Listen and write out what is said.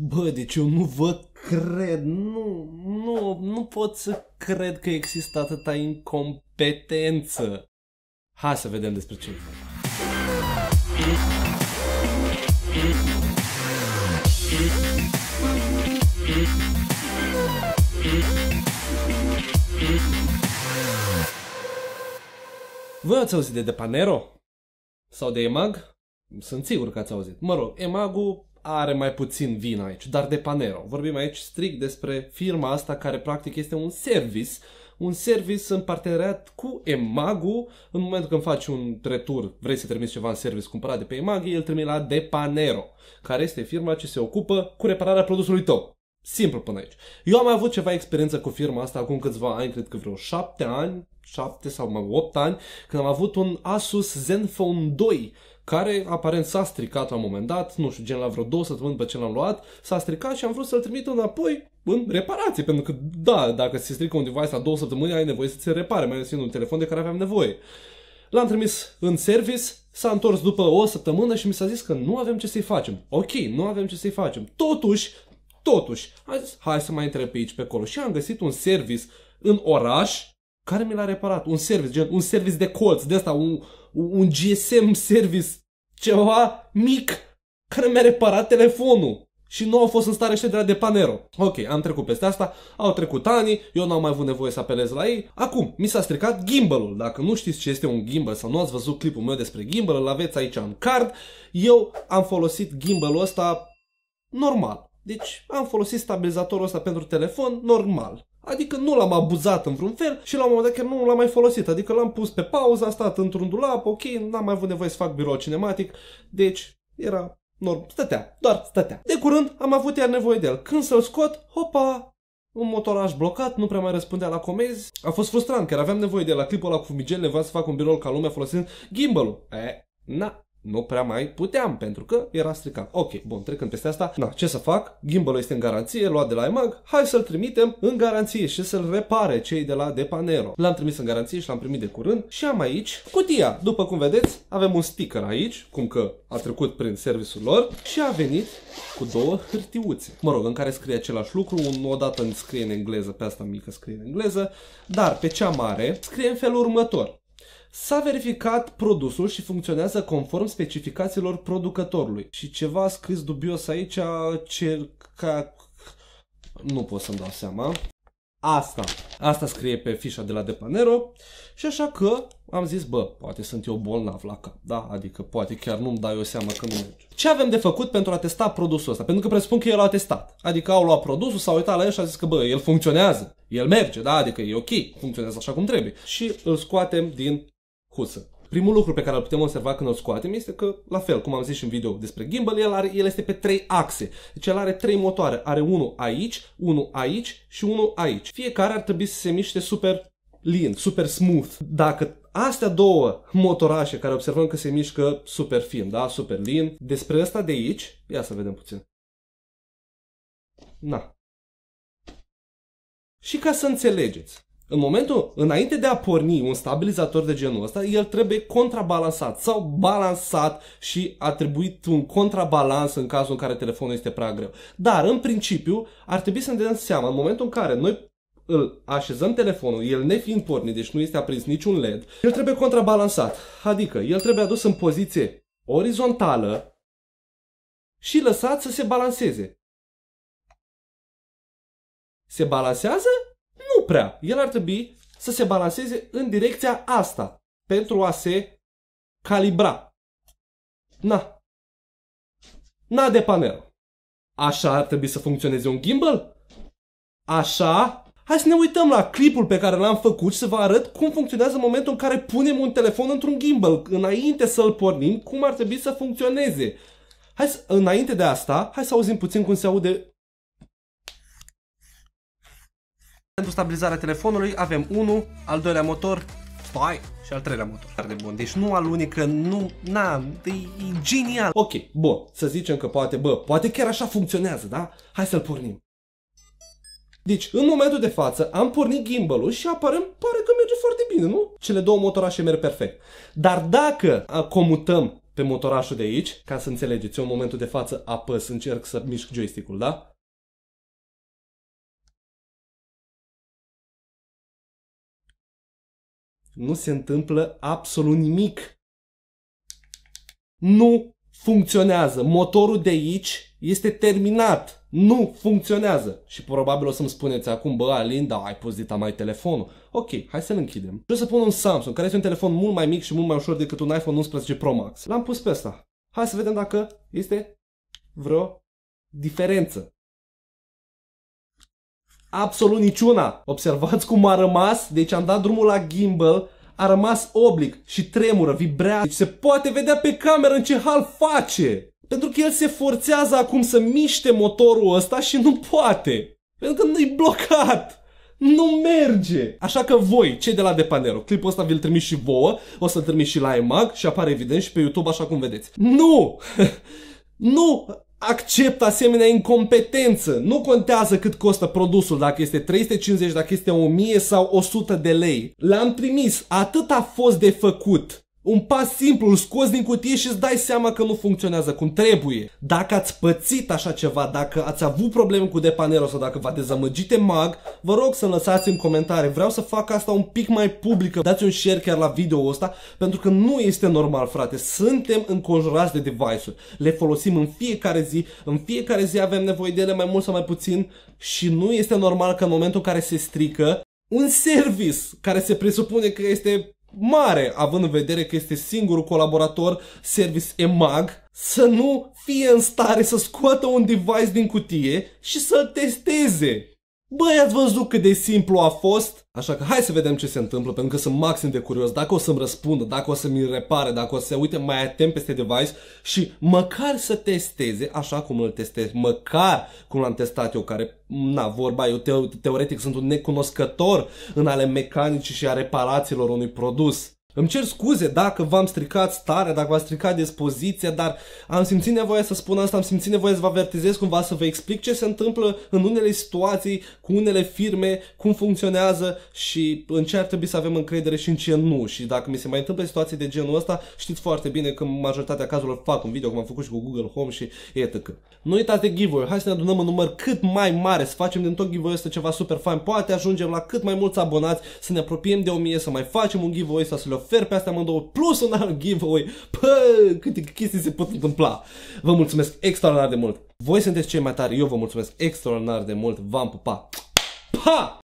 Bă, deci eu nu vă cred, nu, nu, nu pot să cred că există atâta incompetență. Hai să vedem despre ce e vorba. Voi ați auzit de Depanero? Sau de EMAG? Sunt sigur că ați auzit. Mă rog, EMAG-ul are mai puțin vin aici, dar de Panero. Vorbim aici strict despre firma asta care practic este un service, un service în parteneriat cu Emagu. În momentul când faci un retur, vrei să trimiți ceva în service cumpărat de pe Emag, el trimite la Depanero, care este firma ce se ocupă cu repararea produsului tău. Simplu până aici. Eu am avut ceva experiență cu firma asta acum câțiva ani, cred că vreo șapte ani, șapte sau mai opt ani, când am avut un Asus Zenfone 2 care aparent s-a stricat la un moment dat, nu știu, gen la vreo două săptămâni după ce l-am luat, s-a stricat și am vrut să-l trimit înapoi în reparație, pentru că, da, dacă se strică un device la două săptămâni, ai nevoie să se repare, mai ales fiind un telefon de care aveam nevoie. L-am trimis în service, s-a întors după o săptămână și mi s-a zis că nu avem ce să-i facem. Ok, nu avem ce să-i facem. Totuși, totuși, am zis, hai să mai întreb pe aici, pe acolo. Și am găsit un service în oraș care mi l-a reparat. Un service, gen un service de colț, de asta, un, un GSM service, ceva mic, care mi-a reparat telefonul. Și nu au fost în stare de la Depanero. Ok, am trecut peste asta, au trecut ani, eu n-am mai avut nevoie să apelez la ei. Acum, mi s-a stricat gimbalul. Dacă nu știți ce este un gimbal sau nu ați văzut clipul meu despre gimbal, îl aveți aici în card. Eu am folosit gimbalul ăsta normal. Deci am folosit stabilizatorul ăsta pentru telefon normal. Adică nu l-am abuzat în vreun fel și la un moment dat chiar nu l-am mai folosit. Adică l-am pus pe pauză, a stat într-un dulap, ok, n-am mai avut nevoie să fac birou cinematic, deci era norm, stătea, doar stătea. De curând am avut iar nevoie de el. Când să-l scot, hopa, un motoraj blocat, nu prea mai răspundea la comenzi. A fost frustrant, că aveam nevoie de la clipul ăla cu fumigel, nevoia să fac un birou ca lumea folosind gimbalul. E, na, nu prea mai puteam pentru că era stricat. Ok, bun, trecând peste asta, na, ce să fac? Gimbalul este în garanție, luat de la iMag, hai să-l trimitem în garanție și să-l repare cei de la Depanero. L-am trimis în garanție și l-am primit de curând și am aici cutia. După cum vedeți, avem un sticker aici, cum că a trecut prin serviciul lor și a venit cu două hârtiuțe. Mă rog, în care scrie același lucru, un, odată scrie în engleză, pe asta mică scrie în engleză, dar pe cea mare scrie în felul următor. S-a verificat produsul și funcționează conform specificațiilor producătorului. Și ceva scris dubios aici, ce... Ca... Nu pot să-mi dau seama. Asta. Asta scrie pe fișa de la Depanero și așa că am zis, bă, poate sunt eu bolnav la cap, da? Adică poate chiar nu-mi dai o seama că nu merge. Ce avem de făcut pentru a testa produsul ăsta? Pentru că presupun că el a testat. Adică au luat produsul, s-au uitat la el și a zis că, bă, el funcționează. El merge, da? Adică e ok, funcționează așa cum trebuie. Și îl scoatem din husă. Primul lucru pe care îl putem observa când îl scoatem este că, la fel, cum am zis și în video despre gimbal, el, are, el este pe trei axe. Deci el are trei motoare. Are unul aici, unul aici și unul aici. Fiecare ar trebui să se miște super lean, super smooth. Dacă astea două motorașe care observăm că se mișcă super fin, da, super lean, despre asta de aici, ia să vedem puțin. Na. Și ca să înțelegeți, în momentul, înainte de a porni un stabilizator de genul ăsta, el trebuie contrabalansat sau balansat și atribuit un contrabalans în cazul în care telefonul este prea greu. Dar, în principiu, ar trebui să ne dăm seama, în momentul în care noi îl așezăm telefonul, el nefiind pornit, deci nu este aprins niciun LED, el trebuie contrabalansat. Adică, el trebuie adus în poziție orizontală și lăsat să se balanceze. Se balansează? Nu prea. El ar trebui să se balanceze în direcția asta pentru a se calibra. Na. Na de panel. Așa ar trebui să funcționeze un gimbal? Așa? Hai să ne uităm la clipul pe care l-am făcut și să vă arăt cum funcționează în momentul în care punem un telefon într-un gimbal. Înainte să-l pornim, cum ar trebui să funcționeze. Hai să, înainte de asta, hai să auzim puțin cum se aude Pentru stabilizarea telefonului avem unul, al doilea motor, stai, și al treilea motor. De bun. Deci nu alunică, nu, na, e, e genial. Ok, bun, să zicem că poate, bă, poate chiar așa funcționează, da? Hai să-l pornim. Deci, în momentul de față, am pornit gimbalul și apărăm, pare că merge foarte bine, nu? Cele două motorașe merg perfect. Dar dacă comutăm pe motorașul de aici, ca să înțelegeți. Eu în momentul de față apăs, încerc să mișc joystick-ul, da? Nu se întâmplă absolut nimic. Nu funcționează. Motorul de aici este terminat. Nu funcționează. Și probabil o să-mi spuneți acum, bă, Alin, da, ai pus dita mai telefonul. Ok, hai să-l închidem. Vreau să pun un Samsung, care este un telefon mult mai mic și mult mai ușor decât un iPhone 11 Pro Max. L-am pus pe ăsta. Hai să vedem dacă este vreo diferență. Absolut niciuna. Observați cum a rămas, deci am dat drumul la gimbal, a rămas oblic și tremură, vibrează. Deci se poate vedea pe cameră în ce hal face. Pentru că el se forțează acum să miște motorul ăsta și nu poate. Pentru că nu-i blocat. Nu merge! Așa că voi, cei de la Depanero, clipul ăsta vi-l trimis și vouă, o să-l trimis și la EMAG și apare evident și pe YouTube așa cum vedeți. Nu! nu accept asemenea incompetență. Nu contează cât costă produsul, dacă este 350, dacă este 1000 sau 100 de lei. L-am trimis, atât a fost de făcut. Un pas simplu, îl scoți din cutie și îți dai seama că nu funcționează cum trebuie. Dacă ați pățit așa ceva, dacă ați avut probleme cu Depanero sau dacă v-a dezamăgit mag, vă rog să lăsați în comentarii. Vreau să fac asta un pic mai publică. Dați un share chiar la video ăsta, pentru că nu este normal, frate. Suntem înconjurați de device-uri. Le folosim în fiecare zi. În fiecare zi avem nevoie de ele mai mult sau mai puțin și nu este normal că în momentul în care se strică, un service care se presupune că este mare, având în vedere că este singurul colaborator Service EMAG, să nu fie în stare să scoată un device din cutie și să-l testeze. Băi, ați văzut cât de simplu a fost? Așa că hai să vedem ce se întâmplă, pentru că sunt maxim de curios dacă o să-mi răspundă, dacă o să-mi repare, dacă o să se uite mai atent peste device și măcar să testeze așa cum îl testez, măcar cum l-am testat eu, care, na, vorba, eu teo- teoretic sunt un necunoscător în ale mecanicii și a reparațiilor unui produs. Îmi cer scuze dacă v-am stricat starea, dacă v-am stricat dispoziția, dar am simțit nevoie să spun asta, am simțit nevoie să vă avertizez cumva, să vă explic ce se întâmplă în unele situații, cu unele firme, cum funcționează și în ce ar trebui să avem încredere și în ce nu. Și dacă mi se mai întâmplă situații de genul ăsta, știți foarte bine că majoritatea cazurilor fac un video, cum am făcut și cu Google Home și etc. Nu uitați de giveaway, hai să ne adunăm în număr cât mai mare, să facem din tot giveaway ăsta ceva super fain, poate ajungem la cât mai mulți abonați, să ne apropiem de 1000, să mai facem un giveaway sau să le ofer pe astea amândouă, plus un alt giveaway. Pă, câte chestii se pot întâmpla. Vă mulțumesc extraordinar de mult. Voi sunteți cei mai tari, eu vă mulțumesc extraordinar de mult. V-am pupat. Pa!